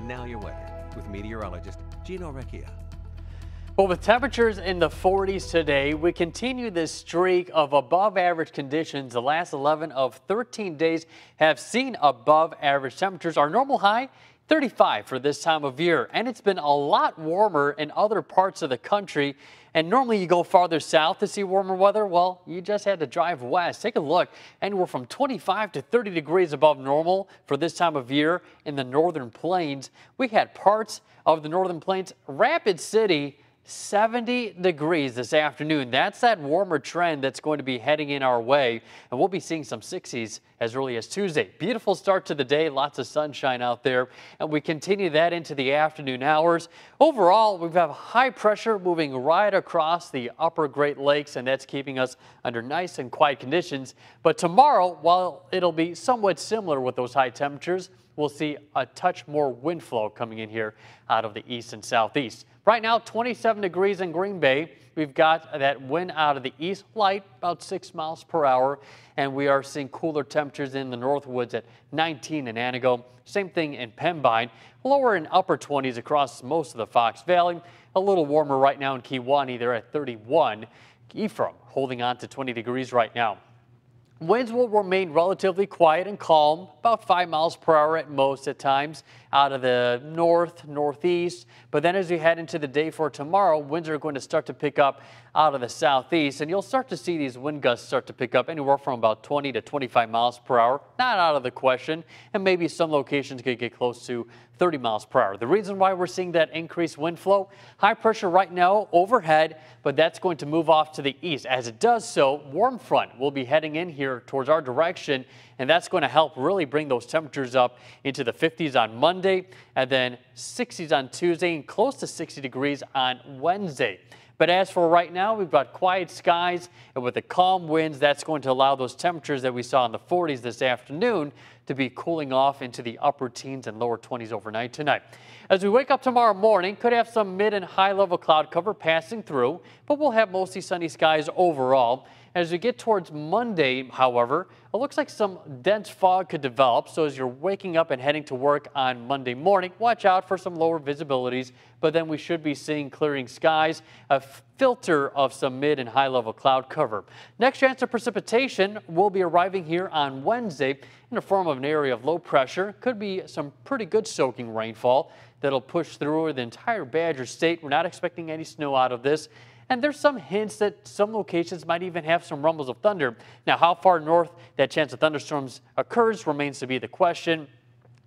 And now your weather with meteorologist Gino Recchia. Well, with temperatures in the 40s today, we continue this streak of above average conditions. The last 11 of 13 days have seen above average temperatures. Our normal high 35 for this time of year, and it's been a lot warmer in other parts of the country. And normally you go farther south to see warmer weather. Well, you just had to drive west. Take a look. Anywhere from 25 to 30 degrees above normal for this time of year in the northern plains. We had parts of the northern plains, Rapid City, 70 degrees this afternoon. That's that warmer trend that's going to be heading in our way. And we'll be seeing some 60s as early as Tuesday. Beautiful start to the day. Lots of sunshine out there. And we continue that into the afternoon hours. Overall, we have high pressure moving right across the upper Great Lakes, and that's keeping us under nice and quiet conditions. But tomorrow, while it'll be somewhat similar with those high temperatures, we'll see a touch more wind flow coming in here out of the east and southeast. Right now, 27 degrees in Green Bay. We've got that wind out of the east, light, about 6 miles per hour, and we are seeing cooler temperatures in the Northwoods at 19 in Antigo. Same thing in Pembine, lower and upper 20s across most of the Fox Valley. A little warmer right now in Kewaunee, they're at 31. Ephraim holding on to 20 degrees right now. Winds will remain relatively quiet and calm, about 5 miles per hour at most at times out of the north, northeast. But then as we head into the day for tomorrow, winds are going to start to pick up out of the southeast, and you'll start to see these wind gusts start to pick up anywhere from about 20 to 25 miles per hour. Not out of the question, and maybe some locations could get close to 30 miles per hour. The reason why we're seeing that increased wind flow, high pressure right now overhead, but that's going to move off to the east. As it does so, warm front will be heading in here towards our direction, and that's going to help really bring those temperatures up into the 50s on Monday, and then 60s on Tuesday, and close to 60 degrees on Wednesday. But as for right now, we've got quiet skies and with the calm winds, that's going to allow those temperatures that we saw in the 40s this afternoon to be cooling off into the upper teens and lower 20s overnight tonight. As we wake up tomorrow morning, could have some mid and high level cloud cover passing through, but we'll have mostly sunny skies overall. As we get towards Monday, however, it looks like some dense fog could develop. So as you're waking up and heading to work on Monday morning, watch out for some lower visibilities. But then we should be seeing clearing skies, a filter of some mid and high level cloud cover. Next chance of precipitation will be arriving here on Wednesday in the form of an area of low pressure. Could be some pretty good soaking rainfall that'll push through the entire Badger State. We're not expecting any snow out of this. And there's some hints that some locations might even have some rumbles of thunder. Now, how far north that chance of thunderstorms occurs remains to be the question.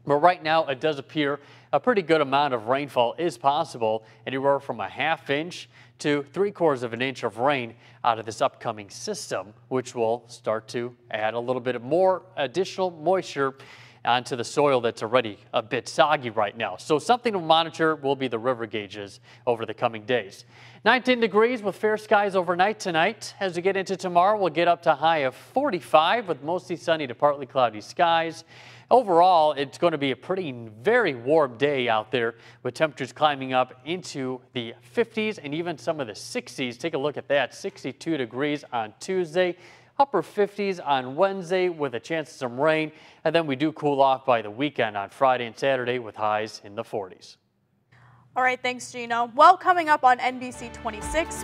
But right now, it does appear a pretty good amount of rainfall is possible, anywhere from a half inch to three quarters of an inch of rain out of this upcoming system, which will start to add a little bit of more additional moisture onto the soil that's already a bit soggy right now. So something to monitor will be the river gauges over the coming days. 19 degrees with fair skies overnight tonight. As we get into tomorrow, we'll get up to high of 45 with mostly sunny to partly cloudy skies. Overall, it's going to be a pretty very warm day out there with temperatures climbing up into the 50s and even some of the 60s. Take a look at that, 62 degrees on Tuesday upper 50s on Wednesday with a chance of some rain, and then we do cool off by the weekend on Friday and Saturday with highs in the 40s. All right, thanks, Gino. Well, coming up on NBC 26,